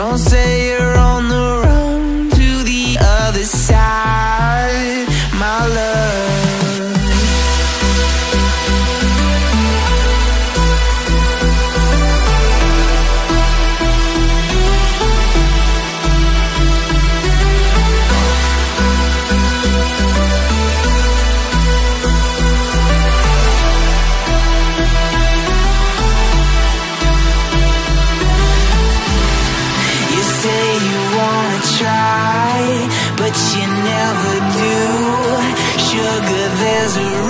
don't say as it